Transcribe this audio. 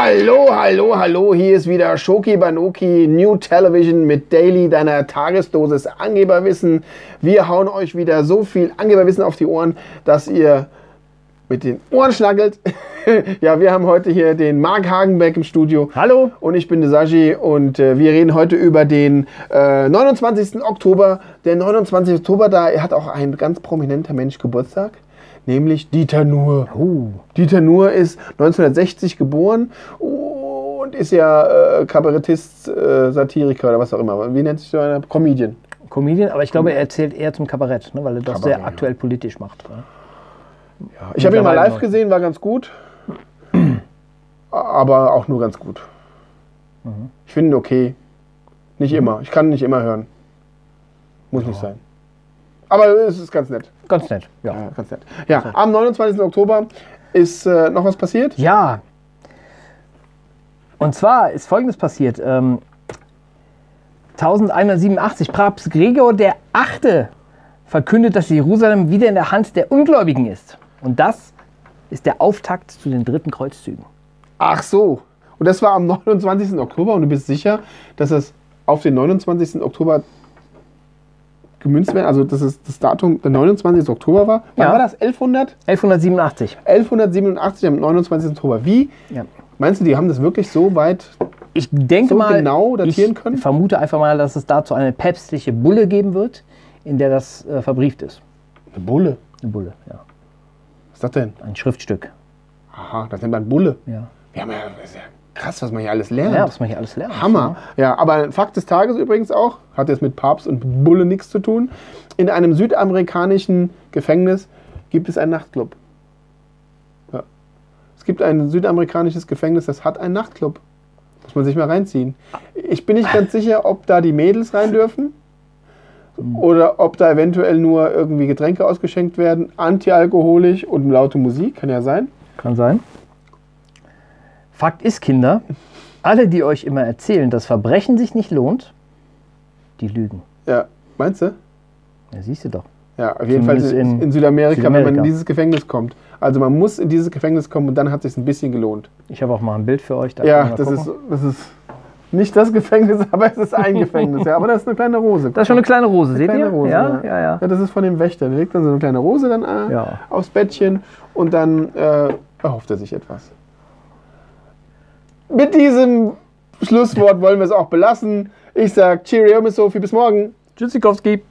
Hallo, hallo, hallo, hier ist wieder Shoki Banoki New Television mit Daily, deiner Tagesdosis Angeberwissen. Wir hauen euch wieder so viel Angeberwissen auf die Ohren, dass ihr mit den Ohren schnackelt. ja, wir haben heute hier den Marc Hagenbeck im Studio. Hallo. Und ich bin der Saji und äh, wir reden heute über den äh, 29. Oktober. Der 29. Oktober, da hat auch ein ganz prominenter Mensch Geburtstag, nämlich Dieter Nuhr. Oh. Dieter Nuhr ist 1960 geboren und ist ja äh, Kabarettist, äh, Satiriker oder was auch immer. Wie nennt sich so einer? Comedian. Comedian, aber ich glaube, er erzählt eher zum Kabarett, ne, weil er das Kabarett, sehr ja. aktuell politisch macht. Ne? Ich habe ihn mal live noch. gesehen, war ganz gut. Aber auch nur ganz gut. Ich finde ihn okay. Nicht immer. Ich kann ihn nicht immer hören. Muss nicht sein. Aber es ist ganz nett. Ganz nett, ja. Ja, ganz nett. Ja, am 29. Oktober ist äh, noch was passiert. Ja. Und zwar ist Folgendes passiert. Ähm, 1187, Papst Gregor der Achte verkündet, dass Jerusalem wieder in der Hand der Ungläubigen ist. Und das ist der Auftakt zu den dritten Kreuzzügen. Ach so. Und das war am 29. Oktober und du bist sicher, dass es auf den 29. Oktober gemünzt wird? Also, dass es das Datum der 29. Oktober war? Wann Ja. war das? 1100? 1187. 1187 am 29. Oktober. Wie? Ja. Meinst du, die haben das wirklich so weit? Ich denke So mal, genau datieren ich können? vermute einfach mal, dass es dazu eine päpstliche Bulle geben wird, in der das äh, verbrieft ist. Eine Bulle. Eine Bulle, ja. Was ist das denn? Ein Schriftstück. Aha, das nennt man Bulle. Ja. Wir haben ja krass, was man hier alles lernt. Ja, was man hier alles lernt. Hammer. Ja, aber ein Fakt des Tages übrigens auch, hat jetzt mit Papst und Bulle nichts zu tun. In einem südamerikanischen Gefängnis gibt es einen Nachtclub. Ja. Es gibt ein südamerikanisches Gefängnis, das hat einen Nachtclub. Muss man sich mal reinziehen. Ich bin nicht ganz sicher, ob da die Mädels rein dürfen oder ob da eventuell nur irgendwie Getränke ausgeschenkt werden, antialkoholisch und laute Musik, kann ja sein. Kann sein. Fakt ist, Kinder, alle, die euch immer erzählen, dass Verbrechen sich nicht lohnt, die lügen. Ja, meinst du? Ja, siehst du doch. Ja, auf jeden Fall Zumindest in, in in Südamerika, wenn man Südamerika. in dieses Gefängnis kommt. Also man muss in dieses Gefängnis kommen und dann hat es sich ein bisschen gelohnt. Ich habe auch mal ein Bild für euch. Da ja, das ist, das ist nicht das Gefängnis, aber es ist ein Gefängnis. Ja, aber das ist eine kleine Rose. Das ist schon eine kleine Rose, seht kleine ihr? Rose, ja, ja, ja. Ja, das ist von dem Wächter. Der legt dann so eine kleine Rose dann äh, Ja. aufs Bettchen und dann äh, erhofft er sich etwas. Mit diesem Schlusswort wollen wir es auch belassen. Ich sage Cheerio, Miss Sophie, bis morgen. Tschüssikowski.